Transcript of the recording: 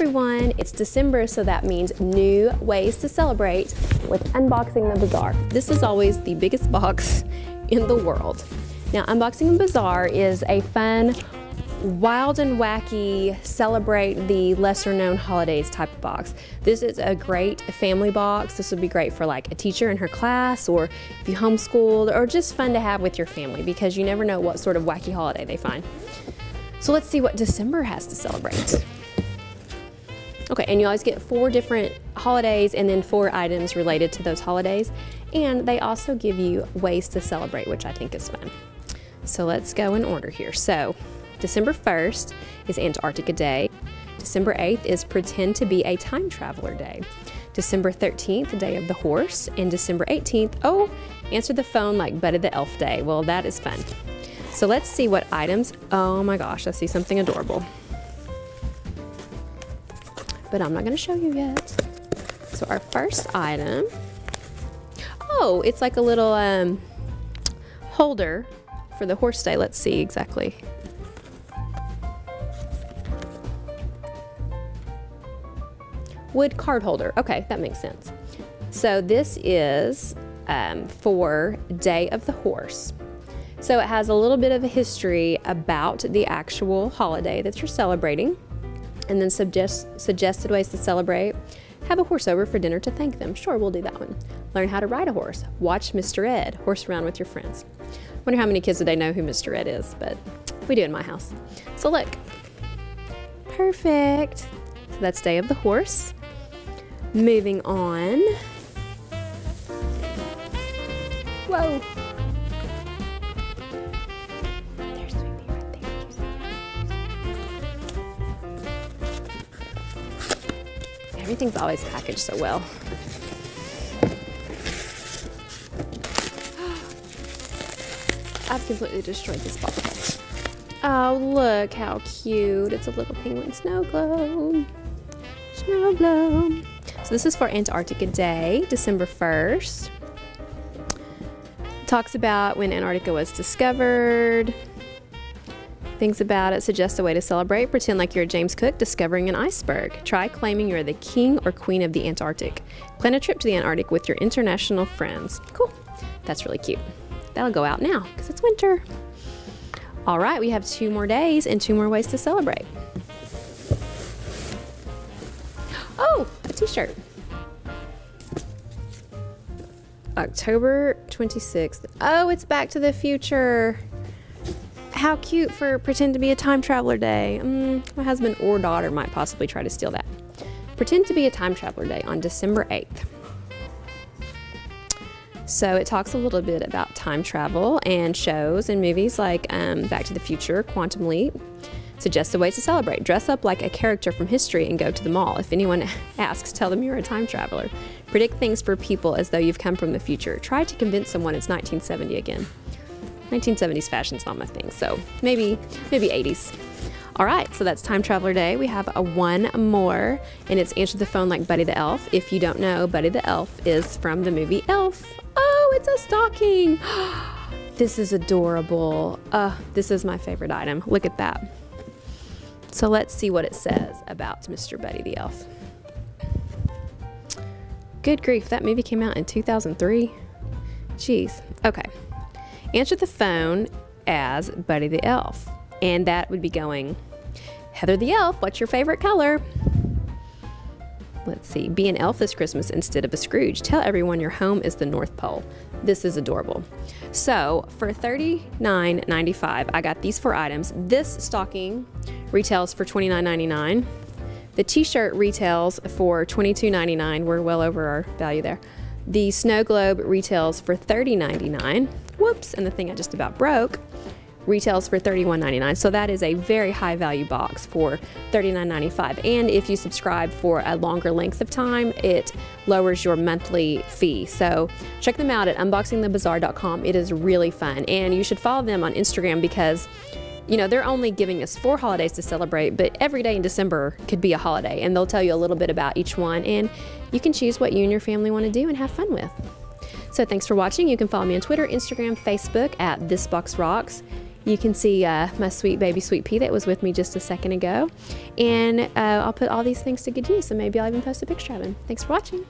everyone, it's December, so that means new ways to celebrate with Unboxing the Bizarre. This is always the biggest box in the world. Now, Unboxing the Bizarre is a fun, wild and wacky, celebrate the lesser known holidays type of box. This is a great family box. This would be great for like a teacher in her class or if you homeschooled or just fun to have with your family because you never know what sort of wacky holiday they find. So let's see what December has to celebrate. Okay, and you always get four different holidays and then four items related to those holidays. And they also give you ways to celebrate, which I think is fun. So let's go in order here. So December 1st is Antarctica Day. December 8th is Pretend to be a Time Traveler Day. December 13th, Day of the Horse. And December 18th, oh, answer the phone like Buddy the Elf Day. Well, that is fun. So let's see what items. Oh my gosh, I see something adorable but I'm not going to show you yet. So our first item, oh, it's like a little um, holder for the horse day. Let's see exactly. Wood card holder. Okay, that makes sense. So this is um, for Day of the Horse. So it has a little bit of a history about the actual holiday that you're celebrating and then suggest, suggested ways to celebrate. Have a horse over for dinner to thank them. Sure, we'll do that one. Learn how to ride a horse. Watch Mr. Ed. Horse around with your friends. Wonder how many kids today know who Mr. Ed is, but we do in my house. So look. Perfect. So that's Day of the Horse. Moving on. Whoa. Everything's always packaged so well. I've completely destroyed this box. Oh, look how cute. It's a little penguin snow globe. Snow globe. So this is for Antarctica Day, December 1st. It talks about when Antarctica was discovered, Things about it suggest a way to celebrate. Pretend like you're James Cook discovering an iceberg. Try claiming you're the king or queen of the Antarctic. Plan a trip to the Antarctic with your international friends. Cool. That's really cute. That'll go out now because it's winter. All right, we have two more days and two more ways to celebrate. Oh, a t-shirt. October 26th. Oh, it's Back to the Future how cute for pretend to be a time traveler day. Mm, my husband or daughter might possibly try to steal that. Pretend to be a time traveler day on December 8th. So it talks a little bit about time travel and shows and movies like um, Back to the Future, Quantum Leap. Suggests the ways to celebrate. Dress up like a character from history and go to the mall. If anyone asks, tell them you're a time traveler. Predict things for people as though you've come from the future. Try to convince someone it's 1970 again. 1970s fashion's not my thing, so maybe maybe 80s. All right, so that's Time Traveler Day. We have a one more, and it's Answer the Phone like Buddy the Elf. If you don't know, Buddy the Elf is from the movie Elf. Oh, it's a stocking. this is adorable. Uh, this is my favorite item. Look at that. So let's see what it says about Mr. Buddy the Elf. Good grief, that movie came out in 2003. Jeez. Okay. Answer the phone as Buddy the Elf. And that would be going, Heather the Elf, what's your favorite color? Let's see, be an elf this Christmas instead of a Scrooge. Tell everyone your home is the North Pole. This is adorable. So for $39.95, I got these four items. This stocking retails for $29.99. The t-shirt retails for $22.99. We're well over our value there. The snow globe retails for $30.99 whoops, and the thing I just about broke retails for $31.99. So that is a very high value box for $39.95. And if you subscribe for a longer length of time, it lowers your monthly fee. So check them out at unboxingthebizarre.com. It is really fun. And you should follow them on Instagram because you know, they're only giving us four holidays to celebrate, but every day in December could be a holiday, and they'll tell you a little bit about each one, and you can choose what you and your family want to do and have fun with. So thanks for watching. You can follow me on Twitter, Instagram, Facebook at This Box Rocks. You can see uh, my sweet baby Sweet Pea that was with me just a second ago. And uh, I'll put all these things to good use, and maybe I'll even post a picture of him. Thanks for watching.